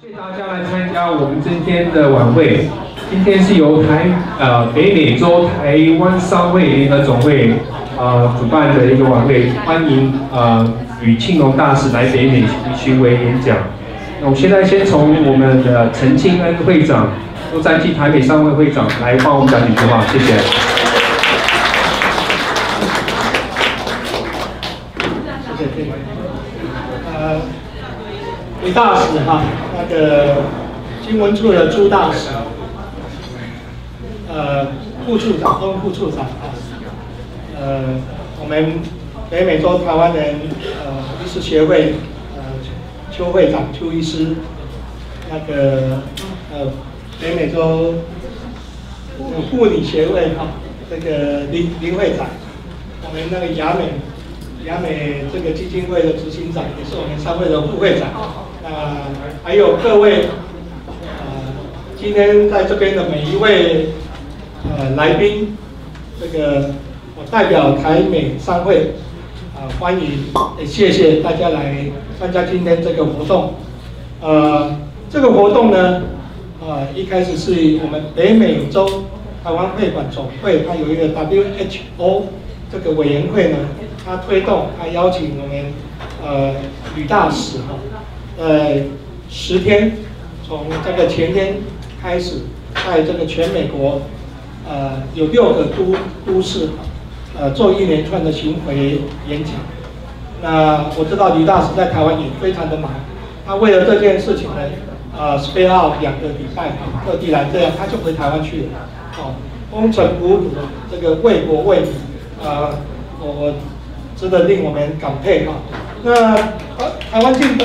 谢谢大家来参加我们今天的晚会。今天是由台呃北美洲台湾商会联合总会呃主办的一个晚会，欢迎呃吕庆龙大使来北美巡回演讲。那我们现在先从我们的陈庆恩会长，洛杉矶台北商会会长来帮我们讲几句话，谢谢。大使哈，那个新闻处的朱大使，呃，副处长、东副处长啊，呃，我们北美洲台湾人呃医师协会呃邱会长邱医师，那个呃北美洲护理协会哈这个林林会长，我们那个雅美雅美这个基金会的执行长，也是我们商会的副会长，呃还有各位呃今天在这边的每一位呃来宾，这个我代表台美商会啊、欢迎，也谢谢大家来参加今天这个活动。呃，这个活动呢，呃，一开始是我们北美洲台湾会馆总会，它有一个 WHO 这个委员会呢，它推动，它邀请我们呃吕大使哈，呃十天，从这个前天开始，在这个全美国，呃有六个都都市，呃做一连串的巡回演讲。那我知道李大使在台湾也非常的忙，他为了这件事情呢，呃，spare out 两个礼拜，特地来这样，他就回台湾去了，哦，风尘仆仆这个为国为民，呃，我我真的令我们感佩哈。那台湾进步。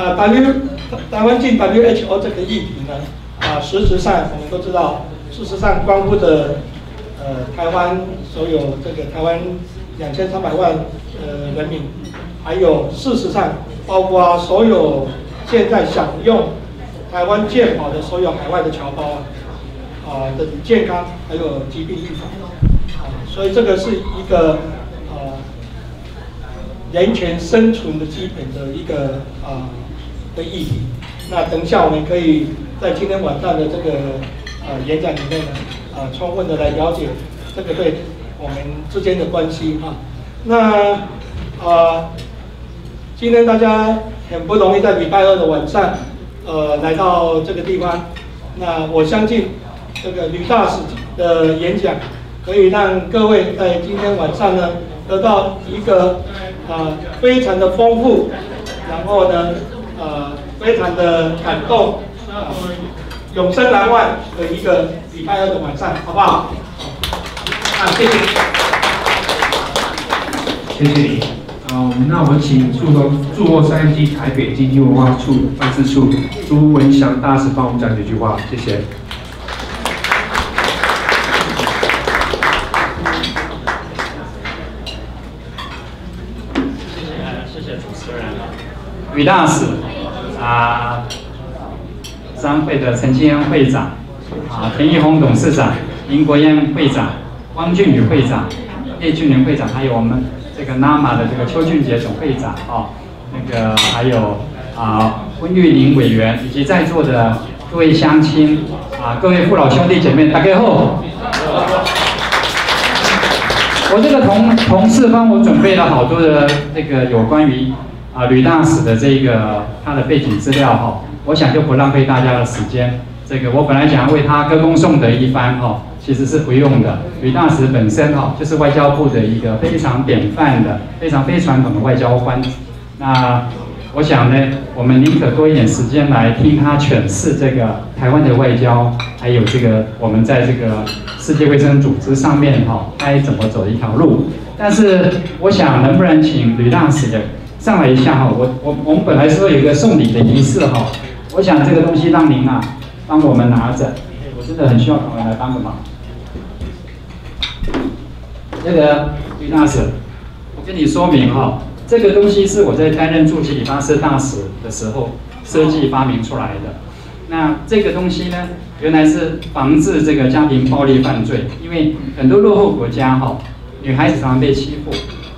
呃，W 台湾进 WHO 这个议题呢，啊，实质上我们都知道，事实上关乎着呃台湾所有这个台湾两千三百万呃人民，还有事实上包括所有现在享用台湾健保的所有海外的侨胞啊，啊的健康还有疾病预防，啊，所以这个是一个啊人权生存的基本的一个啊。的议题，那等一下我们可以在今天晚上的这个呃演讲里面呢，呃充分的来了解这个对我们之间的关系哈。那呃今天大家很不容易在礼拜二的晚上呃来到这个地方，那我相信这个吕大使的演讲可以让各位在今天晚上呢得到一个呃非常的丰富，然后呢。呃，非常的感动，呃，永生难忘的一个礼拜二的晚上，好不好？啊，谢谢。谢谢你。好，那我请驻东驻洛杉矶台北经济文化处办事处朱文祥大使帮我们讲几句话，谢谢。谢谢，谢谢主持人啊，吕大使啊，商会的陈清恩会长啊，田义宏董事长，林国燕会长，汪俊宇会长，叶俊林会长，还有我们这个 NAMA 的这个邱俊杰总会长哦，那个还有啊温玉玲委员以及在座的各位乡亲啊，各位父老兄弟姐妹，大家好。我这个同同事帮我准备了好多的这个有关于啊吕大使的这个他的背景资料哈，我想就不浪费大家的时间。这个我本来想要为他歌功颂德一番哈，其实是不用的。吕大使本身哈就是外交部的一个非常典范的、非常非传统的外交官。那我想呢，我们宁可多一点时间来听他诠释这个台湾的外交，还有这个我们在这个世界卫生组织上面哈该怎么走一条路。但是我想，能不能请吕大使的上来一下哈？我我我们本来说有一个送礼的仪式哈，我想这个东西让您啊帮我们拿着，我真的很需要朋友来帮个忙。那个吕大使，我跟你说明哈。这个东西是我在担任驻吉里巴斯大使的时候设计发明出来的。那这个东西呢，原来是防治这个家庭暴力犯罪，因为很多落后国家哈，女孩子常常被欺负，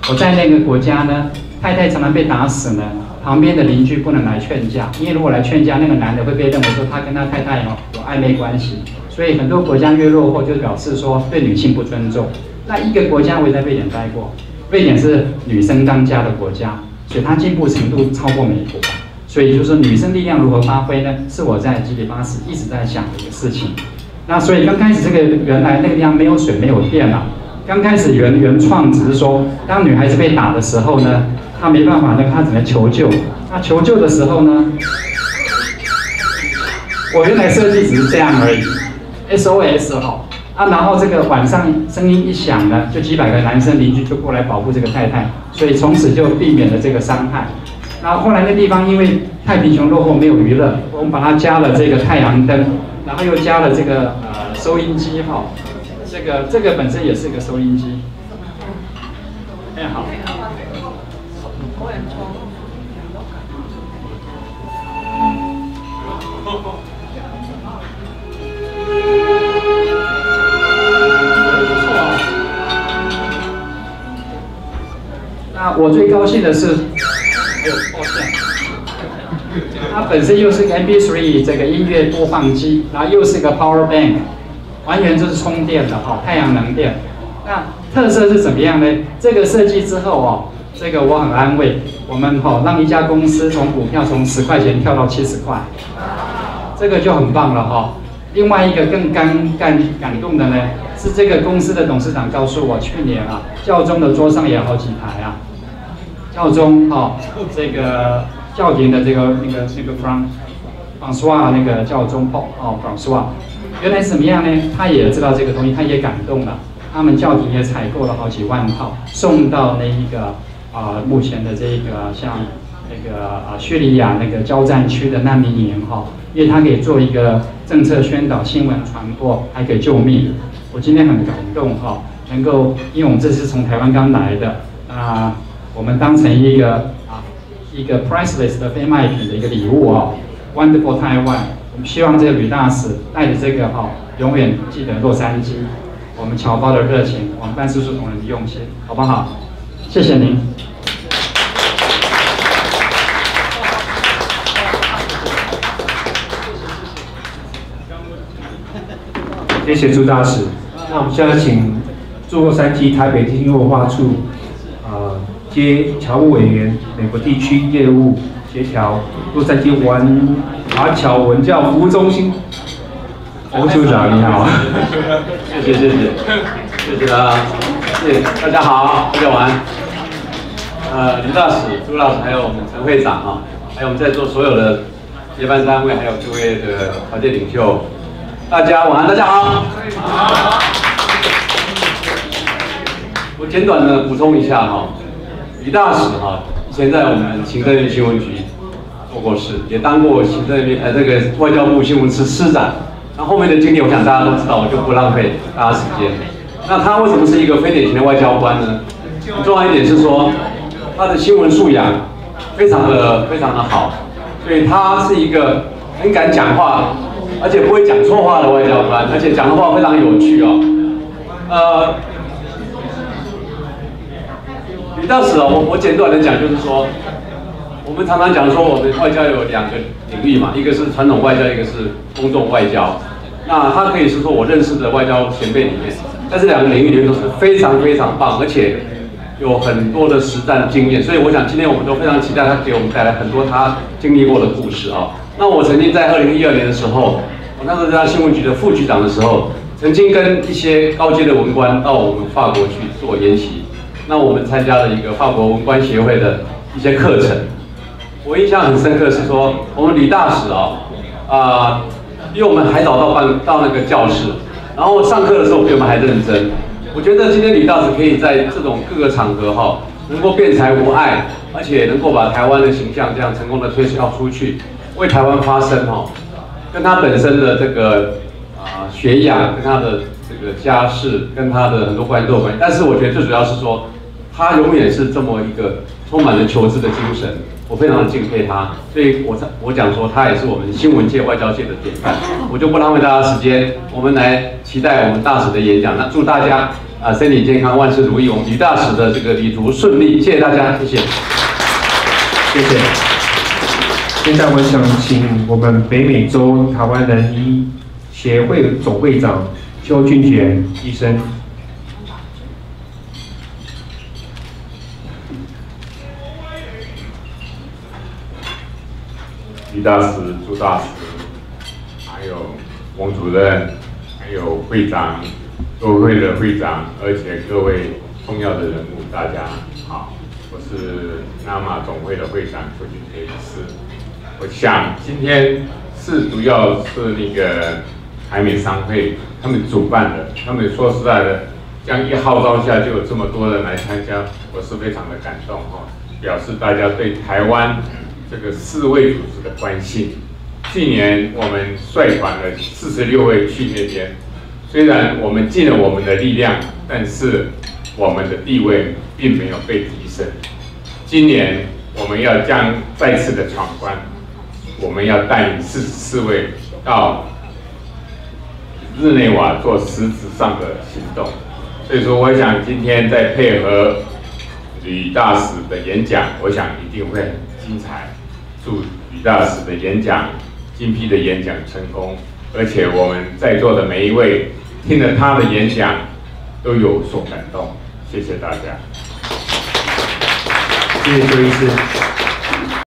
我在那个国家呢，太太常常被打死呢，旁边的邻居不能来劝架，因为如果来劝架，那个男的会被认为说他跟他太太哦有暧昧关系，所以很多国家越落后，就表示说对女性不尊重。那一个国家我也在瑞典待过，瑞典是女生当家的国家，所以它进步程度超过美国。所以就是女生力量如何发挥呢？是我在吉里巴斯一直在想的一个事情。那所以刚开始这个原来那个地方没有水没有电了，刚开始原原创只是说，当女孩子被打的时候呢，那没办法，那他只能求救。那求救的时候呢，我原来设计只是这样而已，SOS 哈啊，然后这个晚上声音一响呢，就几百个男生邻居就过来保护这个太太，所以从此就避免了这个伤害。然后后来那地方因为太贫穷落后，没有娱乐，我们把它加了这个太阳灯，然后又加了这个呃收音机哈，这个这个本身也是一个收音机。哎好。那我最高兴的是。它本身又是个 MP3 这个音乐播放机，然后又是个 Power Bank，完全就是充电的哈，太阳能电。那特色是怎么样呢？这个设计之后哦，这个我很安慰，我们哈让一家公司从股票从十块钱跳到七十块，这个就很棒了哈。另外一个更感感感动的呢，是这个公司的董事长告诉我，去年啊，教宗的桌上也好几台啊。教宗哈，这个教廷的这个那个那个 from Francois 那个教宗哦哦 France，原来怎么样呢？他也知道这个东西，他也感动了。他们教廷也采购了好几万套，送到那一个啊目前的这个像那个啊叙利亚那个交战区的难民营哈，因为它可以做一个政策宣导、新闻传播，还可以救命。我今天很感动哈，能够因为我们这次从台湾刚来的啊。我们当成一个啊一个 priceless 的非卖品的一个礼物哦，Wonderful Taiwan。我们希望这个吕大使带着这个哈，永远记得洛杉矶，我们侨胞的热情，我们办事处同仁的用心，好不好？谢谢您。谢谢朱大使。那我们现在请驻洛杉矶台北经济文化处啊。接侨务委员，美国地区业务协调，洛杉矶文华侨文教服务中心，洪处长你好，谢谢谢谢谢谢啊，谢谢大家好，大家晚安。呃，李大使、朱老师，还有我们陈会长啊，还有我们在座所有的接班单位，还有各位的团队领袖，大家晚安，大家好。好。我简短的补充一下哈。李大使哈，以前在我们行政院新闻局做过事，也当过行政院呃这个外交部新闻司司长。那后面的经历，我想大家都知道，我就不浪费大家时间。那他为什么是一个非典型的外交官呢？很重要一点是说，他的新闻素养非常的非常的好，所以他是一个很敢讲话，而且不会讲错话的外交官，而且讲的话非常有趣哦。呃。李大使哦，我我简短的讲，就是说，我们常常讲说，我们外交有两个领域嘛，一个是传统外交，一个是公众外交。那他可以是说我认识的外交前辈里面，在这两个领域里面都是非常非常棒，而且有很多的实战经验。所以我想今天我们都非常期待他给我们带来很多他经历过的故事啊。那我曾经在二零一二年的时候，我那时候在新闻局的副局长的时候，曾经跟一些高阶的文官到我们法国去做研习。那我们参加了一个法国文官协会的一些课程，我印象很深刻是说，我们李大使啊，啊，比我们还早到办到那个教室，然后上课的时候比我们还认真。我觉得今天李大使可以在这种各个场合哈，能够辩才无碍，而且能够把台湾的形象这样成功的推销出去，为台湾发声哈，跟他本身的这个啊学养，跟他的这个家世，跟他的很多关系都有关。但是我觉得最主要是说。他永远是这么一个充满了求知的精神，我非常敬佩他，所以我我讲说他也是我们新闻界、外交界的典范。我就不浪费大家时间，我们来期待我们大使的演讲。那祝大家啊，身体健康，万事如意，我们于大使的这个旅途顺利，谢谢大家，谢谢。谢谢。现在我想请我们北美洲台湾人医协会总会长邱俊杰医生。李大使、朱大使，还有王主任，还有会长、各会的会长，而且各位重要的人物，大家好，我是纳马总会的会长邱俊杰医师。我想今天是主要是那个台美商会他们主办的，他们说实在的，这样一号召下就有这么多人来参加，我是非常的感动哈，表示大家对台湾。这个世卫组织的关心，去年我们率团了四十六位去那边，虽然我们尽了我们的力量，但是我们的地位并没有被提升。今年我们要将再次的闯关，我们要带领四十四位到日内瓦做实质上的行动。所以说，我想今天再配合吕大使的演讲，我想一定会很精彩。祝李大使的演讲、精辟的演讲成功，而且我们在座的每一位听了他的演讲都有所感动。谢谢大家，谢谢周医师。